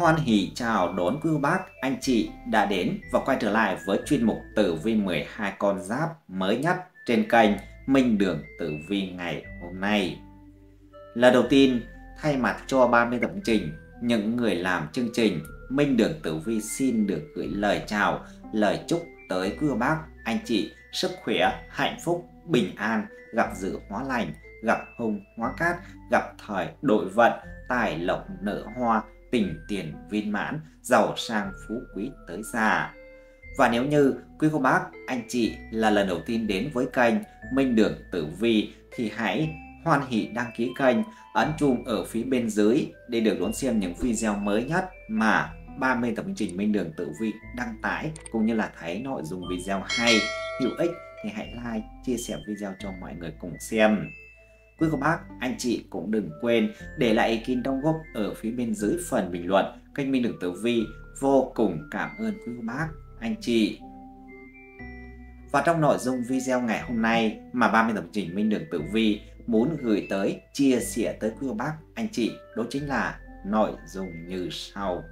Hoan hỷ chào đón quý bác, anh chị đã đến và quay trở lại với chuyên mục Tử Vi 12 con giáp mới nhất trên kênh Minh Đường Tử Vi ngày hôm nay. Lần đầu tiên, thay mặt cho 30 tập trình, những người làm chương trình Minh Đường Tử Vi xin được gửi lời chào, lời chúc tới quý bác, anh chị sức khỏe, hạnh phúc, bình an, gặp dự hóa lành, gặp hung hóa cát, gặp thời đội vận, tài lộc nở hoa, tình tiền viên mãn, giàu sang phú quý tới già. Và nếu như quý cô bác, anh chị là lần đầu tiên đến với kênh Minh Đường Tử Vi thì hãy hoan hỷ đăng ký kênh, ấn chuông ở phía bên dưới để được đón xem những video mới nhất mà 30 tập trình Minh Đường Tử Vi đăng tải cũng như là thấy nội dung video hay, hữu ích thì hãy like, chia sẻ video cho mọi người cùng xem. Quý cô bác, anh chị cũng đừng quên để lại ý kiến đóng góp ở phía bên dưới phần bình luận kênh Minh Đường Tử Vi. Vô cùng cảm ơn quý cô bác, anh chị. Và trong nội dung video ngày hôm nay mà 30 đồng trình Minh Đường Tử Vi muốn gửi tới, chia sẻ tới quý cô bác, anh chị đó chính là nội dung như sau.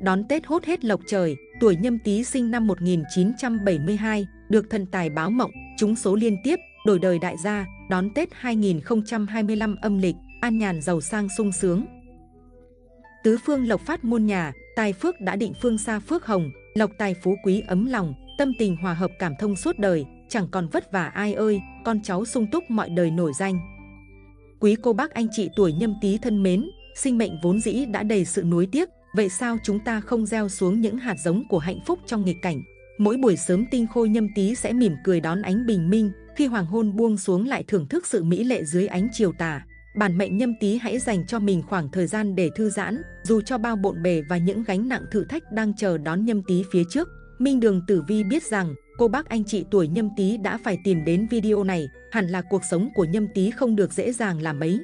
Đón Tết hốt hết lộc trời, tuổi nhâm tý sinh năm 1972, được thần tài báo mộng, trúng số liên tiếp, đổi đời đại gia, đón Tết 2025 âm lịch, an nhàn giàu sang sung sướng. Tứ phương lộc phát muôn nhà, tài phước đã định phương xa phước hồng, lộc tài phú quý ấm lòng, tâm tình hòa hợp cảm thông suốt đời, chẳng còn vất vả ai ơi, con cháu sung túc mọi đời nổi danh. Quý cô bác anh chị tuổi nhâm tý thân mến, sinh mệnh vốn dĩ đã đầy sự nuối tiếc, vậy sao chúng ta không gieo xuống những hạt giống của hạnh phúc trong nghịch cảnh? Mỗi buổi sớm tinh khôi nhâm tý sẽ mỉm cười đón ánh bình minh, khi hoàng hôn buông xuống lại thưởng thức sự mỹ lệ dưới ánh chiều tà. Bản mệnh nhâm tý hãy dành cho mình khoảng thời gian để thư giãn, dù cho bao bộn bề và những gánh nặng thử thách đang chờ đón nhâm tý phía trước. Minh Đường Tử Vi biết rằng, cô bác anh chị tuổi nhâm tý đã phải tìm đến video này, hẳn là cuộc sống của nhâm tý không được dễ dàng làm mấy.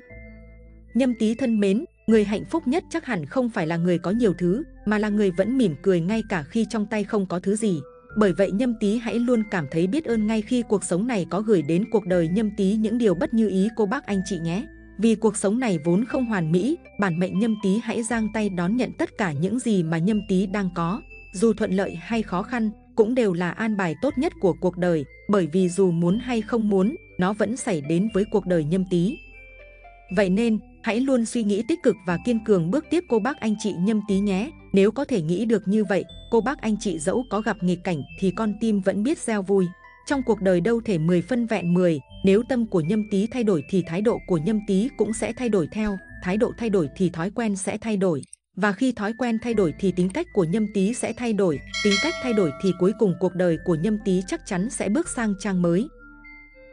Nhâm tý thân mến, người hạnh phúc nhất chắc hẳn không phải là người có nhiều thứ, mà là người vẫn mỉm cười ngay cả khi trong tay không có thứ gì. Bởi vậy nhâm tý hãy luôn cảm thấy biết ơn ngay khi cuộc sống này có gửi đến cuộc đời nhâm tý những điều bất như ý cô bác anh chị nhé. Vì cuộc sống này vốn không hoàn mỹ, bản mệnh nhâm tý hãy giang tay đón nhận tất cả những gì mà nhâm tý đang có. Dù thuận lợi hay khó khăn, cũng đều là an bài tốt nhất của cuộc đời, bởi vì dù muốn hay không muốn, nó vẫn xảy đến với cuộc đời nhâm tý. Vậy nên, hãy luôn suy nghĩ tích cực và kiên cường bước tiếp cô bác anh chị nhâm tý nhé. Nếu có thể nghĩ được như vậy, cô bác anh chị dẫu có gặp nghịch cảnh thì con tim vẫn biết gieo vui. Trong cuộc đời đâu thể 10 phân vẹn 10, nếu tâm của nhâm tý thay đổi thì thái độ của nhâm tý cũng sẽ thay đổi theo, thái độ thay đổi thì thói quen sẽ thay đổi. Và khi thói quen thay đổi thì tính cách của nhâm tý sẽ thay đổi, tính cách thay đổi thì cuối cùng cuộc đời của nhâm tý chắc chắn sẽ bước sang trang mới.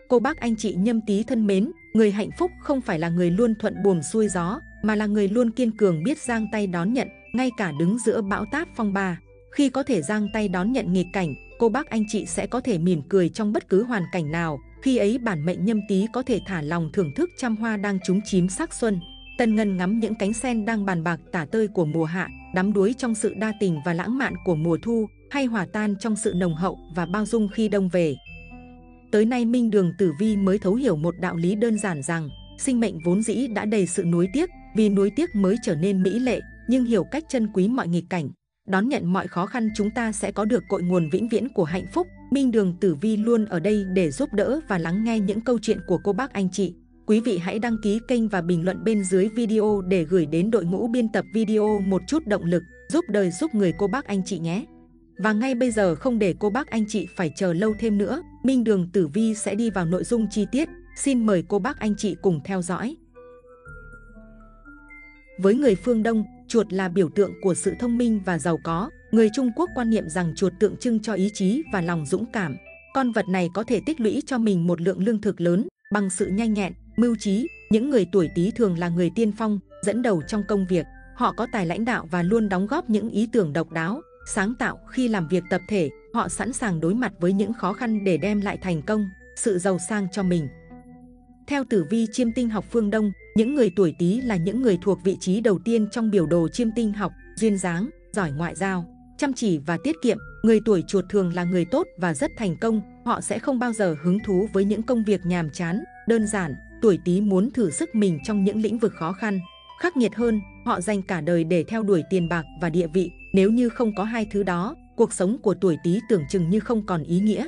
Cô bác anh chị nhâm tý thân mến, người hạnh phúc không phải là người luôn thuận buồm xuôi gió, mà là người luôn kiên cường biết giang tay đón nhận, ngay cả đứng giữa bão táp phong ba. Khi có thể giang tay đón nhận nghịch cảnh, cô bác anh chị sẽ có thể mỉm cười trong bất cứ hoàn cảnh nào. Khi ấy bản mệnh nhâm tý có thể thả lòng thưởng thức trăm hoa đang trúng chím sắc xuân. Tân Ngân ngắm những cánh sen đang bàn bạc tả tơi của mùa hạ, đắm đuối trong sự đa tình và lãng mạn của mùa thu, hay hòa tan trong sự nồng hậu và bao dung khi đông về. Tới nay Minh Đường Tử Vi mới thấu hiểu một đạo lý đơn giản rằng, sinh mệnh vốn dĩ đã đầy sự nuối tiếc, vì nuối tiếc mới trở nên mỹ lệ, nhưng hiểu cách trân quý mọi nghịch cảnh, đón nhận mọi khó khăn chúng ta sẽ có được cội nguồn vĩnh viễn của hạnh phúc. Minh Đường Tử Vi luôn ở đây để giúp đỡ và lắng nghe những câu chuyện của cô bác anh chị. Quý vị hãy đăng ký kênh và bình luận bên dưới video để gửi đến đội ngũ biên tập video một chút động lực, giúp đời giúp người cô bác anh chị nhé. Và ngay bây giờ không để cô bác anh chị phải chờ lâu thêm nữa, Minh Đường Tử Vi sẽ đi vào nội dung chi tiết. Xin mời cô bác anh chị cùng theo dõi. Với người phương Đông, chuột là biểu tượng của sự thông minh và giàu có. Người Trung Quốc quan niệm rằng chuột tượng trưng cho ý chí và lòng dũng cảm. Con vật này có thể tích lũy cho mình một lượng lương thực lớn bằng sự nhanh nhẹn, mưu trí. Những người tuổi Tý thường là người tiên phong, dẫn đầu trong công việc. Họ có tài lãnh đạo và luôn đóng góp những ý tưởng độc đáo, sáng tạo khi làm việc tập thể. Họ sẵn sàng đối mặt với những khó khăn để đem lại thành công, sự giàu sang cho mình. Theo tử vi chiêm tinh học phương Đông, những người tuổi Tý là những người thuộc vị trí đầu tiên trong biểu đồ chiêm tinh học, duyên dáng, giỏi ngoại giao, chăm chỉ và tiết kiệm. Người tuổi chuột thường là người tốt và rất thành công, họ sẽ không bao giờ hứng thú với những công việc nhàm chán, đơn giản. tuổi Tý muốn thử sức mình trong những lĩnh vực khó khăn, khắc nghiệt hơn, họ dành cả đời để theo đuổi tiền bạc và địa vị, nếu như không có hai thứ đó, cuộc sống của tuổi Tý tưởng chừng như không còn ý nghĩa.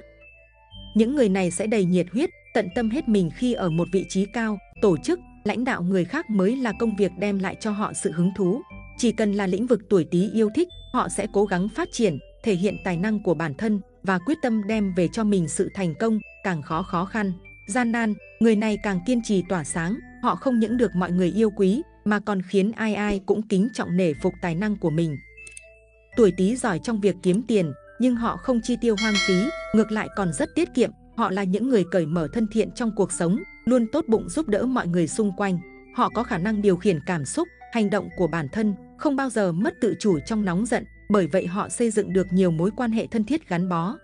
Những người này sẽ đầy nhiệt huyết, tận tâm hết mình khi ở một vị trí cao, tổ chức, lãnh đạo người khác mới là công việc đem lại cho họ sự hứng thú. Chỉ cần là lĩnh vực tuổi Tý yêu thích, họ sẽ cố gắng phát triển, thể hiện tài năng của bản thân và quyết tâm đem về cho mình sự thành công, càng khó khó khăn, gian nan, người này càng kiên trì tỏa sáng, họ không những được mọi người yêu quý mà còn khiến ai ai cũng kính trọng nể phục tài năng của mình. Tuổi Tý giỏi trong việc kiếm tiền, nhưng họ không chi tiêu hoang phí, ngược lại còn rất tiết kiệm. Họ là những người cởi mở thân thiện trong cuộc sống, luôn tốt bụng giúp đỡ mọi người xung quanh. Họ có khả năng điều khiển cảm xúc, hành động của bản thân, không bao giờ mất tự chủ trong nóng giận, bởi vậy họ xây dựng được nhiều mối quan hệ thân thiết gắn bó.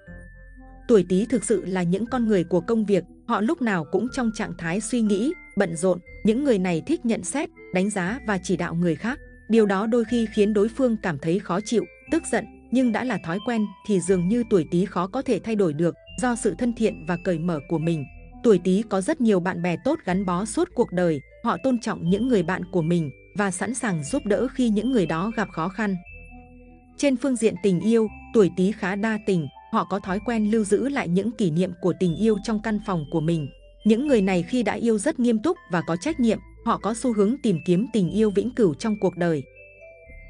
Tuổi Tý thực sự là những con người của công việc, họ lúc nào cũng trong trạng thái suy nghĩ, bận rộn. Những người này thích nhận xét, đánh giá và chỉ đạo người khác. Điều đó đôi khi khiến đối phương cảm thấy khó chịu, tức giận, nhưng đã là thói quen thì dường như tuổi Tý khó có thể thay đổi được do sự thân thiện và cởi mở của mình. Tuổi Tý có rất nhiều bạn bè tốt gắn bó suốt cuộc đời, họ tôn trọng những người bạn của mình và sẵn sàng giúp đỡ khi những người đó gặp khó khăn. Trên phương diện tình yêu, tuổi Tý khá đa tình, họ có thói quen lưu giữ lại những kỷ niệm của tình yêu trong căn phòng của mình. Những người này khi đã yêu rất nghiêm túc và có trách nhiệm, họ có xu hướng tìm kiếm tình yêu vĩnh cửu trong cuộc đời.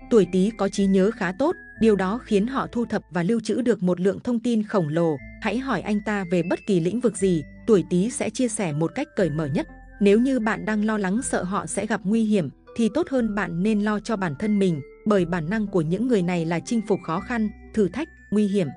Tuổi Tý có trí nhớ khá tốt, điều đó khiến họ thu thập và lưu trữ được một lượng thông tin khổng lồ. Hãy hỏi anh ta về bất kỳ lĩnh vực gì, tuổi Tý sẽ chia sẻ một cách cởi mở nhất. Nếu như bạn đang lo lắng sợ họ sẽ gặp nguy hiểm, thì tốt hơn bạn nên lo cho bản thân mình, bởi bản năng của những người này là chinh phục khó khăn, thử thách, nguy hiểm.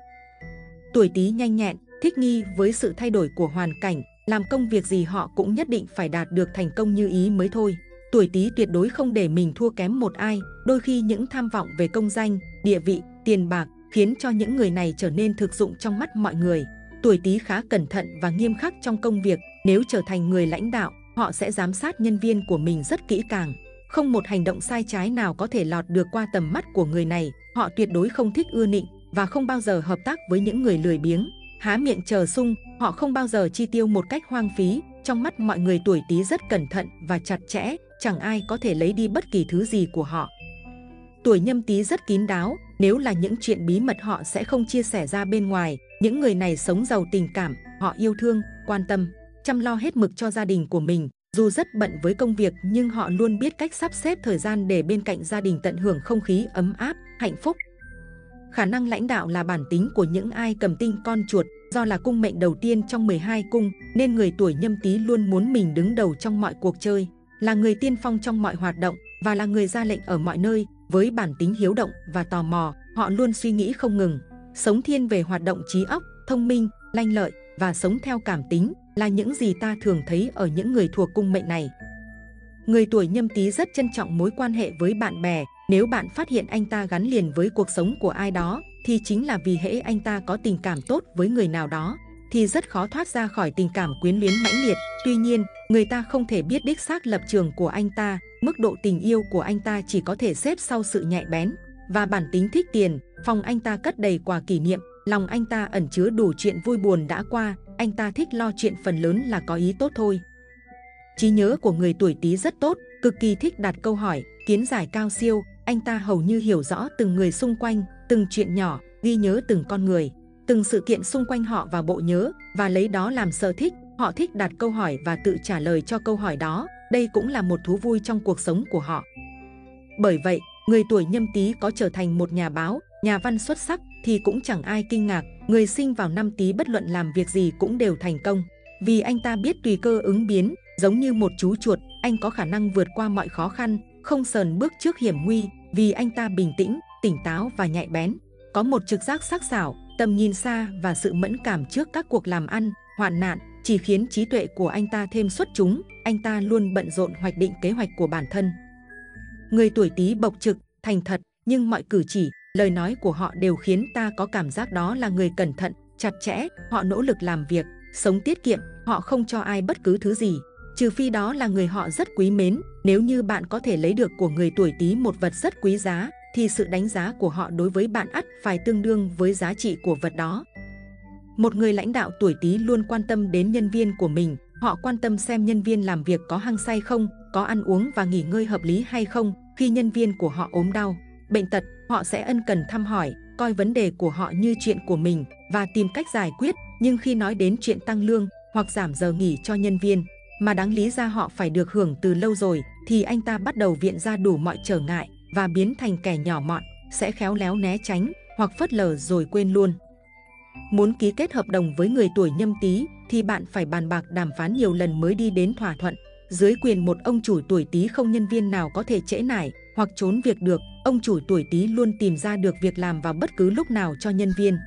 Tuổi Tý nhanh nhẹn, thích nghi với sự thay đổi của hoàn cảnh, làm công việc gì họ cũng nhất định phải đạt được thành công như ý mới thôi. Tuổi Tý tuyệt đối không để mình thua kém một ai, đôi khi những tham vọng về công danh, địa vị, tiền bạc khiến cho những người này trở nên thực dụng trong mắt mọi người. Tuổi Tý khá cẩn thận và nghiêm khắc trong công việc, nếu trở thành người lãnh đạo, họ sẽ giám sát nhân viên của mình rất kỹ càng. Không một hành động sai trái nào có thể lọt được qua tầm mắt của người này, họ tuyệt đối không thích ưa nịnh và không bao giờ hợp tác với những người lười biếng. Há miệng chờ sung, họ không bao giờ chi tiêu một cách hoang phí. Trong mắt mọi người tuổi Tý rất cẩn thận và chặt chẽ, chẳng ai có thể lấy đi bất kỳ thứ gì của họ. Tuổi nhâm tý rất kín đáo, nếu là những chuyện bí mật họ sẽ không chia sẻ ra bên ngoài. Những người này sống giàu tình cảm, họ yêu thương, quan tâm, chăm lo hết mực cho gia đình của mình. Dù rất bận với công việc nhưng họ luôn biết cách sắp xếp thời gian để bên cạnh gia đình tận hưởng không khí ấm áp, hạnh phúc. Khả năng lãnh đạo là bản tính của những ai cầm tinh con chuột, do là cung mệnh đầu tiên trong 12 cung nên người tuổi nhâm tý luôn muốn mình đứng đầu trong mọi cuộc chơi, là người tiên phong trong mọi hoạt động và là người ra lệnh ở mọi nơi. Với bản tính hiếu động và tò mò, họ luôn suy nghĩ không ngừng, sống thiên về hoạt động trí óc, thông minh, lanh lợi và sống theo cảm tính là những gì ta thường thấy ở những người thuộc cung mệnh này. Người tuổi nhâm tý rất trân trọng mối quan hệ với bạn bè, nếu bạn phát hiện anh ta gắn liền với cuộc sống của ai đó, thì chính là vì hễ anh ta có tình cảm tốt với người nào đó, thì rất khó thoát ra khỏi tình cảm quyến luyến mãnh liệt. Tuy nhiên, người ta không thể biết đích xác lập trường của anh ta, mức độ tình yêu của anh ta chỉ có thể xếp sau sự nhạy bén và bản tính thích tiền. Phòng anh ta cất đầy quà kỷ niệm, lòng anh ta ẩn chứa đủ chuyện vui buồn đã qua, anh ta thích lo chuyện phần lớn là có ý tốt thôi. Trí nhớ của người tuổi Tý rất tốt, cực kỳ thích đặt câu hỏi, kiến giải cao siêu, anh ta hầu như hiểu rõ từng người xung quanh, từng chuyện nhỏ, ghi nhớ từng con người, từng sự kiện xung quanh họ vào bộ nhớ và lấy đó làm sở thích. Họ thích đặt câu hỏi và tự trả lời cho câu hỏi đó. Đây cũng là một thú vui trong cuộc sống của họ. Bởi vậy, người tuổi nhâm tý có trở thành một nhà báo, nhà văn xuất sắc thì cũng chẳng ai kinh ngạc. Người sinh vào năm tý bất luận làm việc gì cũng đều thành công. Vì anh ta biết tùy cơ ứng biến, giống như một chú chuột, anh có khả năng vượt qua mọi khó khăn, không sờn bước trước hiểm nguy, vì anh ta bình tĩnh, tỉnh táo và nhạy bén, có một trực giác sắc sảo, tầm nhìn xa và sự mẫn cảm trước các cuộc làm ăn, hoạn nạn, chỉ khiến trí tuệ của anh ta thêm xuất chúng, anh ta luôn bận rộn hoạch định kế hoạch của bản thân. Người tuổi Tý bộc trực, thành thật, nhưng mọi cử chỉ, lời nói của họ đều khiến ta có cảm giác đó là người cẩn thận, chặt chẽ, họ nỗ lực làm việc, sống tiết kiệm, họ không cho ai bất cứ thứ gì, trừ phi đó là người họ rất quý mến. Nếu như bạn có thể lấy được của người tuổi Tý một vật rất quý giá, thì sự đánh giá của họ đối với bạn ắt phải tương đương với giá trị của vật đó. Một người lãnh đạo tuổi Tý luôn quan tâm đến nhân viên của mình, Họ quan tâm xem nhân viên làm việc có hăng say không, có ăn uống và nghỉ ngơi hợp lý hay không. Khi nhân viên của họ ốm đau, bệnh tật, họ sẽ ân cần thăm hỏi, coi vấn đề của họ như chuyện của mình và tìm cách giải quyết. Nhưng khi nói đến chuyện tăng lương hoặc giảm giờ nghỉ cho nhân viên, mà đáng lý ra họ phải được hưởng từ lâu rồi, thì anh ta bắt đầu viện ra đủ mọi trở ngại và biến thành kẻ nhỏ mọn, sẽ khéo léo né tránh hoặc phớt lờ rồi quên luôn. Muốn ký kết hợp đồng với người tuổi nhâm tý thì bạn phải bàn bạc đàm phán nhiều lần mới đi đến thỏa thuận. Dưới quyền một ông chủ tuổi tý không nhân viên nào có thể trễ nải hoặc trốn việc được, ông chủ tuổi tý luôn tìm ra được việc làm vào bất cứ lúc nào cho nhân viên.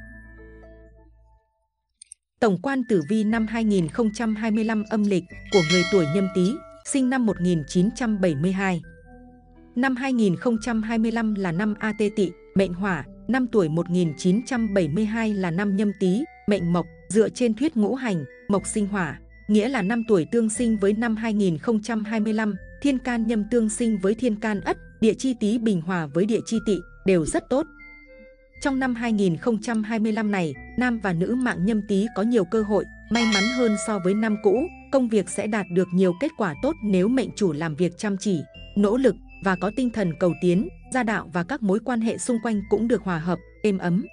Tổng quan tử vi năm 2025 âm lịch của người tuổi nhâm tý, sinh năm 1972. Năm 2025 là năm AT Tỵ, mệnh hỏa, năm tuổi 1972 là năm nhâm tý, mệnh mộc, dựa trên thuyết ngũ hành, mộc sinh hỏa, nghĩa là năm tuổi tương sinh với năm 2025, thiên can nhâm tương sinh với thiên can ất, địa chi tý bình hòa với địa chi tỵ, đều rất tốt. Trong năm 2025 này, nam và nữ mạng nhâm tý có nhiều cơ hội, may mắn hơn so với năm cũ, công việc sẽ đạt được nhiều kết quả tốt nếu mệnh chủ làm việc chăm chỉ, nỗ lực và có tinh thần cầu tiến, gia đạo và các mối quan hệ xung quanh cũng được hòa hợp, êm ấm.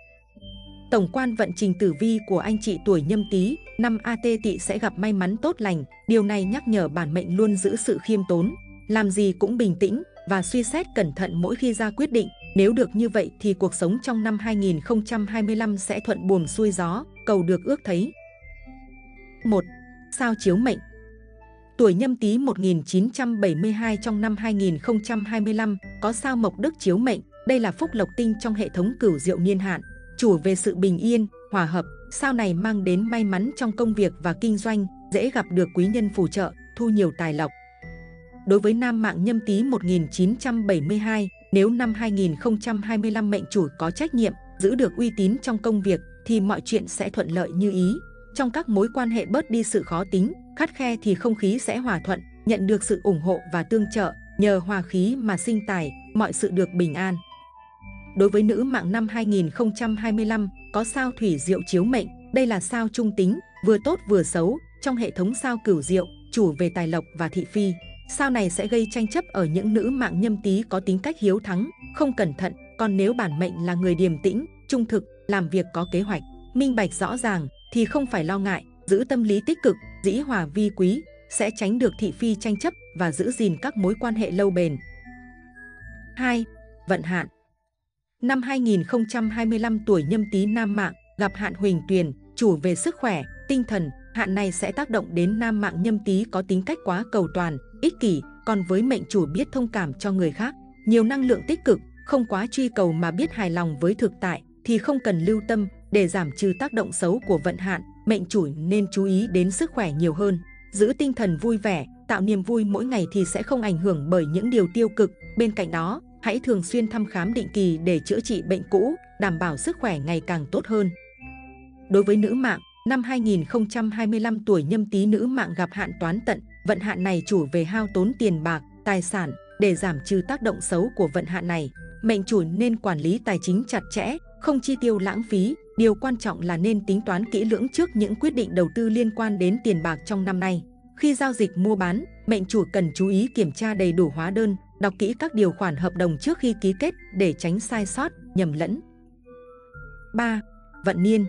Tổng quan vận trình tử vi của anh chị tuổi nhâm tý, năm AT tỵ sẽ gặp may mắn tốt lành. Điều này nhắc nhở bản mệnh luôn giữ sự khiêm tốn, làm gì cũng bình tĩnh và suy xét cẩn thận mỗi khi ra quyết định. Nếu được như vậy thì cuộc sống trong năm 2025 sẽ thuận buồm xuôi gió, cầu được ước thấy. 1. Sao chiếu mệnh Tuổi nhâm tý 1972 trong năm 2025 có sao mộc đức chiếu mệnh. Đây là phúc lộc tinh trong hệ thống cửu diệu niên hạn, chủ về sự bình yên, hòa hợp. Sao này mang đến may mắn trong công việc và kinh doanh, dễ gặp được quý nhân phù trợ, thu nhiều tài lộc. Đối với nam mạng nhâm tý 1972, nếu năm 2025 mệnh chủ có trách nhiệm, giữ được uy tín trong công việc thì mọi chuyện sẽ thuận lợi như ý. Trong các mối quan hệ bớt đi sự khó tính, khắt khe thì không khí sẽ hòa thuận, nhận được sự ủng hộ và tương trợ, nhờ hòa khí mà sinh tài, mọi sự được bình an. Đối với nữ mạng năm 2025, có sao thủy diệu chiếu mệnh, đây là sao trung tính, vừa tốt vừa xấu, trong hệ thống sao cửu diệu, chủ về tài lộc và thị phi. Sao này sẽ gây tranh chấp ở những nữ mạng nhâm tý có tính cách hiếu thắng, không cẩn thận, còn nếu bản mệnh là người điềm tĩnh, trung thực, làm việc có kế hoạch, minh bạch rõ ràng, thì không phải lo ngại, giữ tâm lý tích cực, dĩ hòa vi quý, sẽ tránh được thị phi tranh chấp và giữ gìn các mối quan hệ lâu bền. 2. Vận hạn Năm 2025 tuổi nhâm tý nam mạng gặp hạn huỳnh tuyền, chủ về sức khỏe, tinh thần, hạn này sẽ tác động đến nam mạng nhâm tý có tính cách quá cầu toàn, ích kỷ, còn với mệnh chủ biết thông cảm cho người khác, nhiều năng lượng tích cực, không quá truy cầu mà biết hài lòng với thực tại thì không cần lưu tâm để giảm trừ tác động xấu của vận hạn, mệnh chủ nên chú ý đến sức khỏe nhiều hơn. Giữ tinh thần vui vẻ, tạo niềm vui mỗi ngày thì sẽ không ảnh hưởng bởi những điều tiêu cực. Bên cạnh đó, hãy thường xuyên thăm khám định kỳ để chữa trị bệnh cũ, đảm bảo sức khỏe ngày càng tốt hơn. Đối với nữ mạng, năm 2025 tuổi nhâm tý nữ mạng gặp hạn toán tận, vận hạn này chủ về hao tốn tiền bạc, tài sản để giảm trừ tác động xấu của vận hạn này. Mệnh chủ nên quản lý tài chính chặt chẽ, không chi tiêu lãng phí, Điều quan trọng là nên tính toán kỹ lưỡng trước những quyết định đầu tư liên quan đến tiền bạc trong năm nay. Khi giao dịch mua bán, mệnh chủ cần chú ý kiểm tra đầy đủ hóa đơn, đọc kỹ các điều khoản hợp đồng trước khi ký kết để tránh sai sót, nhầm lẫn. 3. Vận niên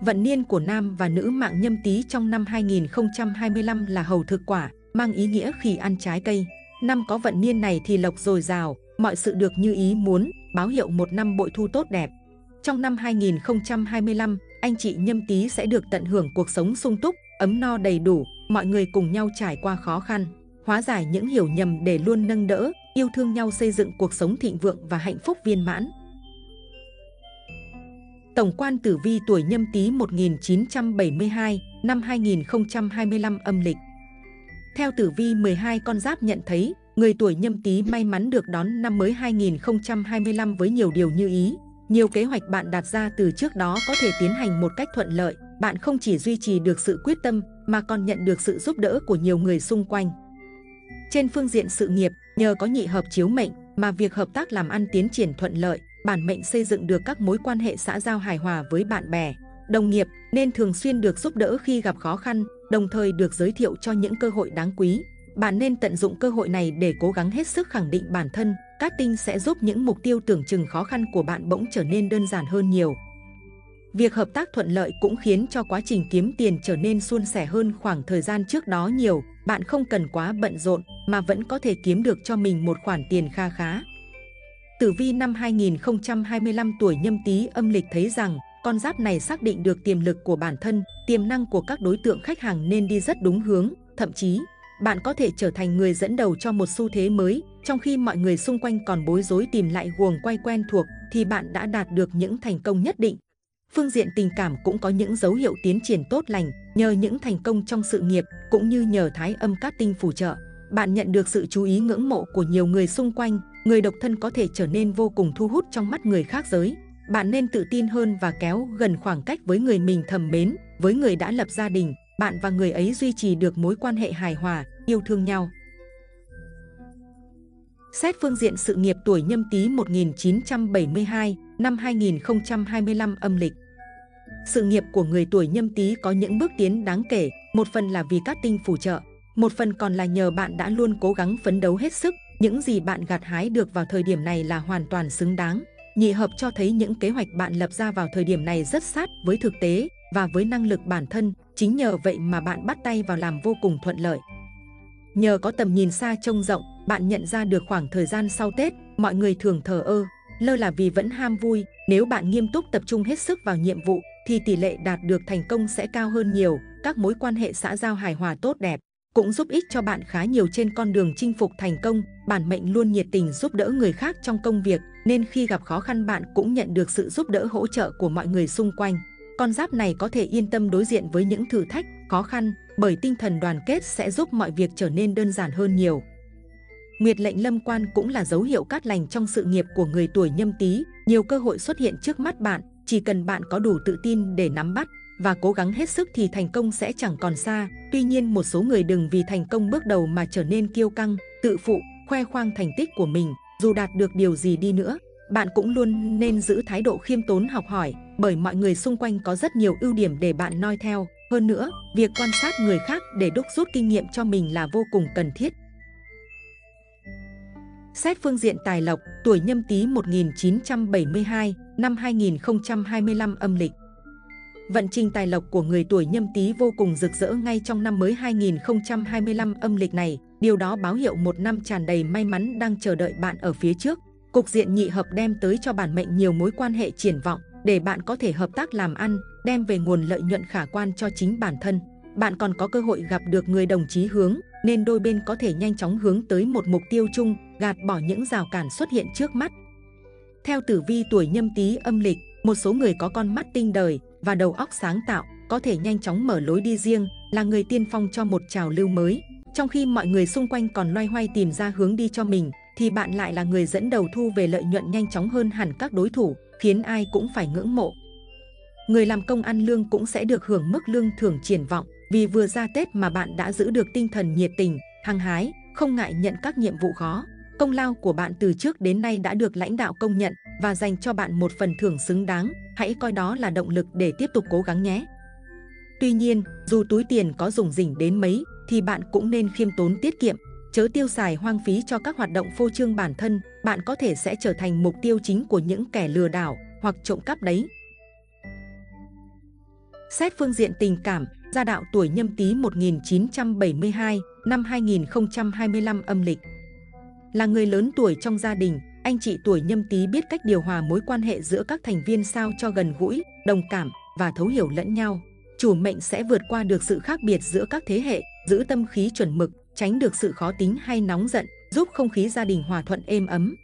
Vận niên của nam và nữ mạng nhâm tý trong năm 2025 là hầu thực quả, mang ý nghĩa khi ăn trái cây. Năm có vận niên này thì lộc dồi dào, mọi sự được như ý muốn, báo hiệu một năm bội thu tốt đẹp. Trong năm 2025, anh chị nhâm tý sẽ được tận hưởng cuộc sống sung túc, ấm no đầy đủ, mọi người cùng nhau trải qua khó khăn, hóa giải những hiểu nhầm để luôn nâng đỡ, yêu thương nhau xây dựng cuộc sống thịnh vượng và hạnh phúc viên mãn. Tổng quan tử vi tuổi nhâm tý 1972, năm 2025 âm lịch. Theo tử vi 12 con giáp nhận thấy, người tuổi nhâm tý may mắn được đón năm mới 2025 với nhiều điều như ý. Nhiều kế hoạch bạn đặt ra từ trước đó có thể tiến hành một cách thuận lợi. Bạn không chỉ duy trì được sự quyết tâm mà còn nhận được sự giúp đỡ của nhiều người xung quanh. Trên phương diện sự nghiệp, nhờ có nhị hợp chiếu mệnh mà việc hợp tác làm ăn tiến triển thuận lợi, bản mệnh xây dựng được các mối quan hệ xã giao hài hòa với bạn bè, đồng nghiệp nên thường xuyên được giúp đỡ khi gặp khó khăn, đồng thời được giới thiệu cho những cơ hội đáng quý. Bạn nên tận dụng cơ hội này để cố gắng hết sức khẳng định bản thân. Cát tinh sẽ giúp những mục tiêu tưởng chừng khó khăn của bạn bỗng trở nên đơn giản hơn nhiều. Việc hợp tác thuận lợi cũng khiến cho quá trình kiếm tiền trở nên suôn sẻ hơn khoảng thời gian trước đó nhiều. Bạn không cần quá bận rộn mà vẫn có thể kiếm được cho mình một khoản tiền kha khá. Tử vi năm 2025 tuổi nhâm tý âm lịch thấy rằng con giáp này xác định được tiềm lực của bản thân, tiềm năng của các đối tượng khách hàng nên đi rất đúng hướng, thậm chí bạn có thể trở thành người dẫn đầu cho một xu thế mới, trong khi mọi người xung quanh còn bối rối tìm lại guồng quay quen thuộc thì bạn đã đạt được những thành công nhất định. Phương diện tình cảm cũng có những dấu hiệu tiến triển tốt lành nhờ những thành công trong sự nghiệp cũng như nhờ thái âm cát tinh phù trợ. Bạn nhận được sự chú ý ngưỡng mộ của nhiều người xung quanh, người độc thân có thể trở nên vô cùng thu hút trong mắt người khác giới. Bạn nên tự tin hơn và kéo gần khoảng cách với người mình thầm mến, với người đã lập gia đình, bạn và người ấy duy trì được mối quan hệ hài hòa, yêu thương nhau. Xét phương diện sự nghiệp tuổi nhâm tý 1972, năm 2025 âm lịch. Sự nghiệp của người tuổi nhâm tý có những bước tiến đáng kể, một phần là vì các tinh phù trợ, một phần còn là nhờ bạn đã luôn cố gắng phấn đấu hết sức. Những gì bạn gặt hái được vào thời điểm này là hoàn toàn xứng đáng. Nhị hợp cho thấy những kế hoạch bạn lập ra vào thời điểm này rất sát với thực tế và với năng lực bản thân. Chính nhờ vậy mà bạn bắt tay vào làm vô cùng thuận lợi. Nhờ có tầm nhìn xa trông rộng, bạn nhận ra được khoảng thời gian sau Tết, mọi người thường thờ ơ, lơ là vì vẫn ham vui. Nếu bạn nghiêm túc tập trung hết sức vào nhiệm vụ, thì tỷ lệ đạt được thành công sẽ cao hơn nhiều. Các mối quan hệ xã giao hài hòa tốt đẹp cũng giúp ích cho bạn khá nhiều trên con đường chinh phục thành công. Bản mệnh luôn nhiệt tình giúp đỡ người khác trong công việc, nên khi gặp khó khăn bạn cũng nhận được sự giúp đỡ hỗ trợ của mọi người xung quanh. Con giáp này có thể yên tâm đối diện với những thử thách, khó khăn, bởi tinh thần đoàn kết sẽ giúp mọi việc trở nên đơn giản hơn nhiều. Nguyệt lệnh lâm quan cũng là dấu hiệu cát lành trong sự nghiệp của người tuổi nhâm tý. Nhiều cơ hội xuất hiện trước mắt bạn, chỉ cần bạn có đủ tự tin để nắm bắt và cố gắng hết sức thì thành công sẽ chẳng còn xa. Tuy nhiên một số người đừng vì thành công bước đầu mà trở nên kiêu căng, tự phụ, khoe khoang thành tích của mình. Dù đạt được điều gì đi nữa, bạn cũng luôn nên giữ thái độ khiêm tốn học hỏi, bởi mọi người xung quanh có rất nhiều ưu điểm để bạn noi theo. Hơn nữa, việc quan sát người khác để đúc rút kinh nghiệm cho mình là vô cùng cần thiết. Xét phương diện tài lộc, tuổi nhâm tý 1972, năm 2025 âm lịch. Vận trình tài lộc của người tuổi nhâm tý vô cùng rực rỡ ngay trong năm mới 2025 âm lịch này. Điều đó báo hiệu một năm tràn đầy may mắn đang chờ đợi bạn ở phía trước. Cục diện nhị hợp đem tới cho bản mệnh nhiều mối quan hệ triển vọng để bạn có thể hợp tác làm ăn, đem về nguồn lợi nhuận khả quan cho chính bản thân. Bạn còn có cơ hội gặp được người đồng chí hướng, nên đôi bên có thể nhanh chóng hướng tới một mục tiêu chung, gạt bỏ những rào cản xuất hiện trước mắt. Theo tử vi tuổi nhâm tý âm lịch, một số người có con mắt tinh đời và đầu óc sáng tạo, có thể nhanh chóng mở lối đi riêng, là người tiên phong cho một trào lưu mới. Trong khi mọi người xung quanh còn loay hoay tìm ra hướng đi cho mình, thì bạn lại là người dẫn đầu thu về lợi nhuận nhanh chóng hơn hẳn các đối thủ, khiến ai cũng phải ngưỡng mộ. Người làm công ăn lương cũng sẽ được hưởng mức lương thưởng triển vọng, vì vừa ra Tết mà bạn đã giữ được tinh thần nhiệt tình, hăng hái, không ngại nhận các nhiệm vụ khó. Công lao của bạn từ trước đến nay đã được lãnh đạo công nhận và dành cho bạn một phần thưởng xứng đáng. Hãy coi đó là động lực để tiếp tục cố gắng nhé. Tuy nhiên, dù túi tiền có dùng rỉnh đến mấy, thì bạn cũng nên khiêm tốn tiết kiệm, chớ tiêu xài hoang phí cho các hoạt động phô trương bản thân. Bạn có thể sẽ trở thành mục tiêu chính của những kẻ lừa đảo hoặc trộm cắp đấy. Xét phương diện tình cảm, gia đạo tuổi nhâm tý 1972, năm 2025 âm lịch. Là người lớn tuổi trong gia đình, anh chị tuổi nhâm tý biết cách điều hòa mối quan hệ giữa các thành viên sao cho gần gũi, đồng cảm và thấu hiểu lẫn nhau. Chủ mệnh sẽ vượt qua được sự khác biệt giữa các thế hệ, giữ tâm khí chuẩn mực, tránh được sự khó tính hay nóng giận, giúp không khí gia đình hòa thuận êm ấm.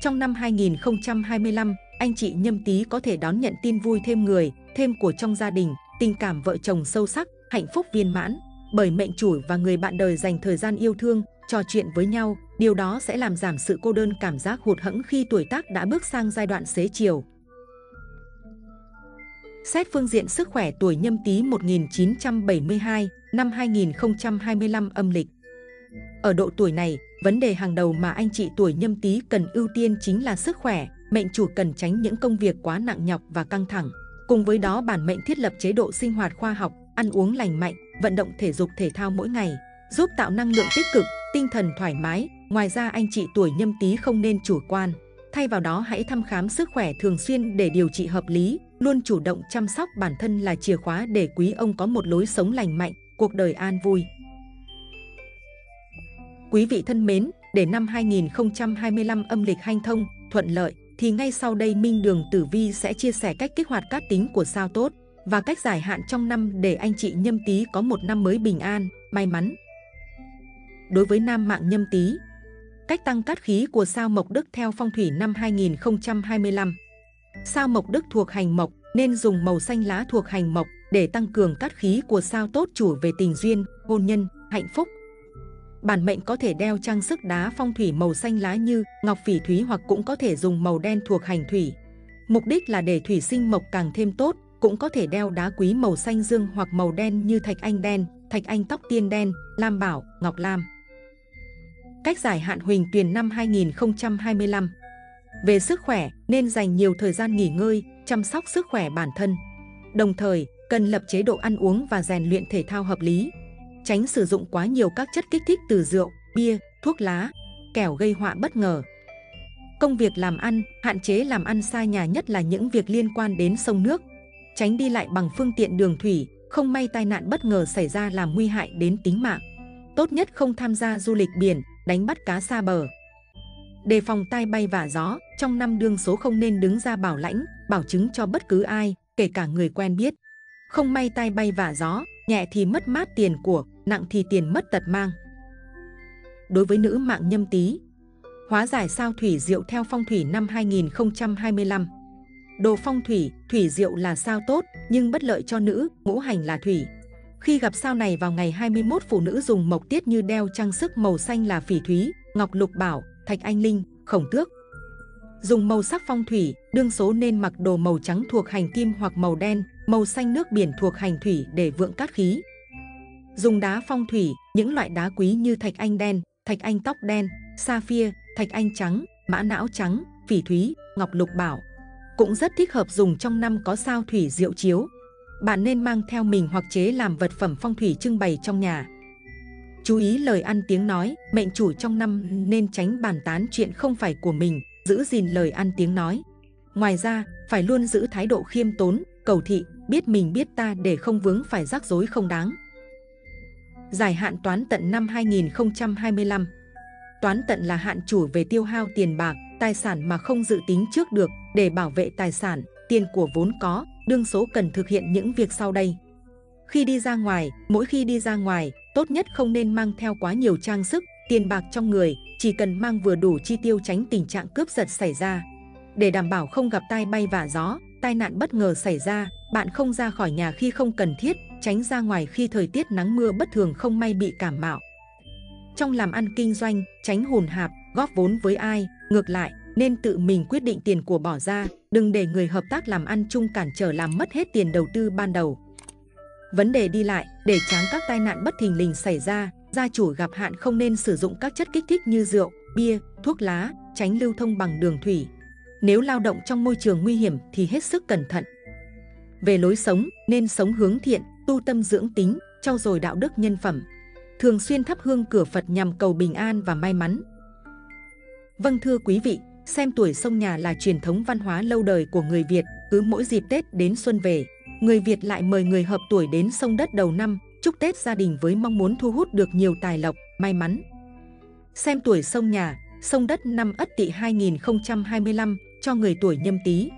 Trong năm 2025, anh chị nhâm tý có thể đón nhận tin vui thêm người, thêm của trong gia đình, tình cảm vợ chồng sâu sắc, hạnh phúc viên mãn. Bởi mệnh chủ và người bạn đời dành thời gian yêu thương, trò chuyện với nhau, điều đó sẽ làm giảm sự cô đơn cảm giác hụt hẫng khi tuổi tác đã bước sang giai đoạn xế chiều. Xét phương diện sức khỏe tuổi nhâm tý 1972, năm 2025 âm lịch. Ở độ tuổi này, vấn đề hàng đầu mà anh chị tuổi nhâm tý cần ưu tiên chính là sức khỏe. Mệnh chủ cần tránh những công việc quá nặng nhọc và căng thẳng. Cùng với đó bản mệnh thiết lập chế độ sinh hoạt khoa học, ăn uống lành mạnh, vận động thể dục thể thao mỗi ngày, giúp tạo năng lượng tích cực, tinh thần thoải mái. Ngoài ra anh chị tuổi nhâm tý không nên chủ quan. Thay vào đó hãy thăm khám sức khỏe thường xuyên để điều trị hợp lý, luôn chủ động chăm sóc bản thân là chìa khóa để quý ông có một lối sống lành mạnh, cuộc đời an vui. Quý vị thân mến, để năm 2025 âm lịch hanh thông, thuận lợi, thì ngay sau đây Minh Đường Tử Vi sẽ chia sẻ cách kích hoạt các tính của sao tốt và cách giải hạn trong năm để anh chị nhâm tý có một năm mới bình an, may mắn. Đối với nam mạng nhâm tý, cách tăng cát khí của sao Mộc Đức theo phong thủy năm 2025. Sao Mộc Đức thuộc hành mộc nên dùng màu xanh lá thuộc hành mộc để tăng cường cát khí của sao tốt chủ về tình duyên, hôn nhân, hạnh phúc. Bản mệnh có thể đeo trang sức đá phong thủy màu xanh lá như ngọc phỉ thúy hoặc cũng có thể dùng màu đen thuộc hành thủy. Mục đích là để thủy sinh mộc càng thêm tốt, cũng có thể đeo đá quý màu xanh dương hoặc màu đen như thạch anh đen, thạch anh tóc tiên đen, lam bảo, ngọc lam. Cách giải hạn huỳnh tuyền năm 2025 Về sức khỏe, nên dành nhiều thời gian nghỉ ngơi, chăm sóc sức khỏe bản thân. Đồng thời, cần lập chế độ ăn uống và rèn luyện thể thao hợp lý. Tránh sử dụng quá nhiều các chất kích thích từ rượu, bia, thuốc lá, kẻo gây họa bất ngờ. Công việc làm ăn, hạn chế làm ăn xa nhà nhất là những việc liên quan đến sông nước. Tránh đi lại bằng phương tiện đường thủy, không may tai nạn bất ngờ xảy ra làm nguy hại đến tính mạng. Tốt nhất không tham gia du lịch biển, đánh bắt cá xa bờ. Đề phòng tai bay và gió, trong năm đương số không nên đứng ra bảo lãnh, bảo chứng cho bất cứ ai, kể cả người quen biết. Không may tai bay vả gió, nhẹ thì mất mát tiền của, nặng thì tiền mất tật mang. Đối với nữ mạng nhâm tý, hóa giải sao thủy diệu theo phong thủy năm 2025. Đồ phong thủy, thủy diệu là sao tốt, nhưng bất lợi cho nữ, ngũ hành là thủy. Khi gặp sao này vào ngày 21 phụ nữ dùng mộc tiết như đeo trang sức màu xanh là phỉ thúy, ngọc lục bảo, thạch anh linh, khổng tước. Dùng màu sắc phong thủy, đương số nên mặc đồ màu trắng thuộc hành kim hoặc màu đen, màu xanh nước biển thuộc hành thủy để vượng cát khí. Dùng đá phong thủy, những loại đá quý như thạch anh đen, thạch anh tóc đen, sapphire, thạch anh trắng, mã não trắng, phỉ thúy, ngọc lục bảo. Cũng rất thích hợp dùng trong năm có sao thủy diệu chiếu, bạn nên mang theo mình hoặc chế làm vật phẩm phong thủy trưng bày trong nhà. Chú ý lời ăn tiếng nói, mệnh chủ trong năm nên tránh bàn tán chuyện không phải của mình, giữ gìn lời ăn tiếng nói. Ngoài ra, phải luôn giữ thái độ khiêm tốn, cầu thị, biết mình biết ta để không vướng phải rắc rối không đáng. Giải hạn toán tận năm 2025 Toán tận là hạn chủ về tiêu hao tiền bạc, tài sản mà không dự tính trước được để bảo vệ tài sản, tiền của vốn có, đương số cần thực hiện những việc sau đây. Khi đi ra ngoài, mỗi khi đi ra ngoài, tốt nhất không nên mang theo quá nhiều trang sức, tiền bạc trong người, chỉ cần mang vừa đủ chi tiêu tránh tình trạng cướp giật xảy ra. Để đảm bảo không gặp tai bay và gió, tai nạn bất ngờ xảy ra, bạn không ra khỏi nhà khi không cần thiết, tránh ra ngoài khi thời tiết nắng mưa bất thường không may bị cảm mạo. Trong làm ăn kinh doanh, tránh hùn hạp, góp vốn với ai, ngược lại, nên tự mình quyết định tiền của bỏ ra, đừng để người hợp tác làm ăn chung cản trở làm mất hết tiền đầu tư ban đầu. Vấn đề đi lại, để tránh các tai nạn bất thình lình xảy ra, gia chủ gặp hạn không nên sử dụng các chất kích thích như rượu, bia, thuốc lá, tránh lưu thông bằng đường thủy. Nếu lao động trong môi trường nguy hiểm thì hết sức cẩn thận. Về lối sống, nên sống hướng thiện, tu tâm dưỡng tính, trau dồi đạo đức nhân phẩm. Thường xuyên thắp hương cửa Phật nhằm cầu bình an và may mắn. Vâng thưa quý vị, Xem tuổi sông nhà là truyền thống văn hóa lâu đời của người Việt, cứ mỗi dịp Tết đến xuân về, người Việt lại mời người hợp tuổi đến sông đất đầu năm, chúc Tết gia đình với mong muốn thu hút được nhiều tài lộc, may mắn. Xem tuổi sông nhà, sông đất năm Ất Tỵ 2025 cho người tuổi Nhâm Tý.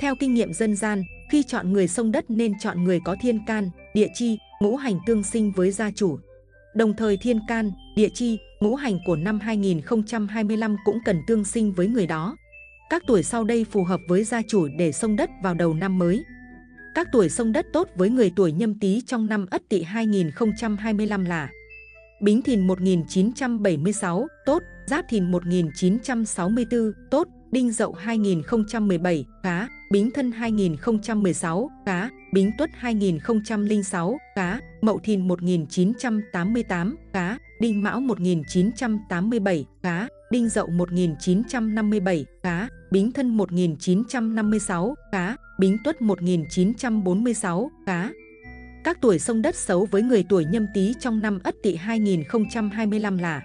Theo kinh nghiệm dân gian, khi chọn người sông đất nên chọn người có thiên can, địa chi, ngũ hành tương sinh với gia chủ. Đồng thời thiên can, địa chi, ngũ hành của năm 2025 cũng cần tương sinh với người đó. Các tuổi sau đây phù hợp với gia chủ để sông đất vào đầu năm mới. Các tuổi sông đất tốt với người tuổi nhâm tý trong năm Ất Tỵ 2025 là Bính Thìn 1976, tốt, Giáp Thìn 1964, tốt, Đinh Dậu 2017, khá, Bính Thân 2016, khá, Bính Tuất 2006, khá, Mậu Thìn 1988, khá, Đinh Mão 1987, khá. Đinh Dậu 1957, cá, Bính Thân 1956, cá, Bính Tuất 1946, cá. Các tuổi sông đất xấu với người tuổi nhâm tý trong năm Ất Tỵ 2025 là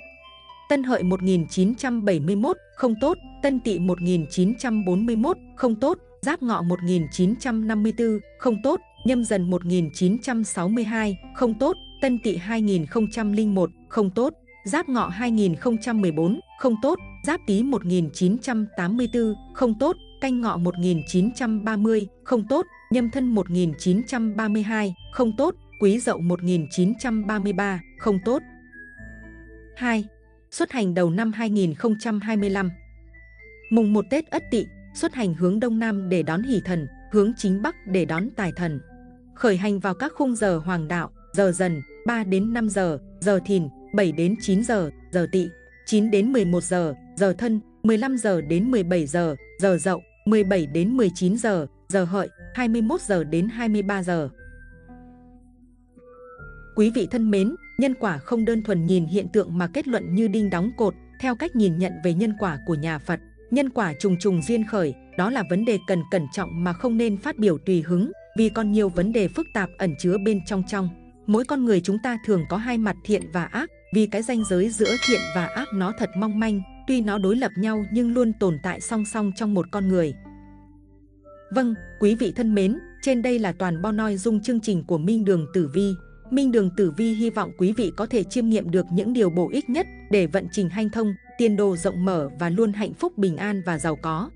Tân Hợi 1971, không tốt, Tân Tỵ 1941, không tốt, Giáp Ngọ 1954, không tốt, Nhâm Dần 1962, không tốt, Tân Tỵ 2001, không tốt, Giáp Ngọ 2014, không tốt, Giáp Tý 1984, không tốt, Canh Ngọ 1930, không tốt, Nhâm Thân 1932, không tốt, Quý Dậu 1933, không tốt. 2. Xuất hành đầu năm 2025 Mùng 1 Tết Ất Tỵ, xuất hành hướng Đông Nam để đón hỷ thần, hướng chính Bắc để đón tài thần. Khởi hành vào các khung giờ hoàng đạo, giờ dần, 3 đến 5 giờ, giờ thìn, 7 đến 9 giờ, giờ tỵ, 9 đến 11 giờ, giờ thân, 15 giờ đến 17 giờ, giờ dậu, 17 đến 19 giờ, giờ hợi, 21 giờ đến 23 giờ. Quý vị thân mến, nhân quả không đơn thuần nhìn hiện tượng mà kết luận như đinh đóng cột, theo cách nhìn nhận về nhân quả của nhà Phật. Nhân quả trùng trùng duyên khởi, đó là vấn đề cần cẩn trọng mà không nên phát biểu tùy hứng, vì còn nhiều vấn đề phức tạp ẩn chứa bên trong trong. Mỗi con người chúng ta thường có hai mặt thiện và ác, vì cái ranh giới giữa thiện và ác nó thật mong manh, tuy nó đối lập nhau nhưng luôn tồn tại song song trong một con người. Vâng, quý vị thân mến, trên đây là toàn bo nội dung chương trình của Minh Đường Tử Vi. Minh Đường Tử Vi hy vọng quý vị có thể chiêm nghiệm được những điều bổ ích nhất để vận trình hanh thông, tiền đồ rộng mở và luôn hạnh phúc bình an và giàu có.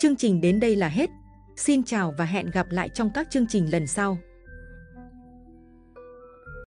Chương trình đến đây là hết. Xin chào và hẹn gặp lại trong các chương trình lần sau.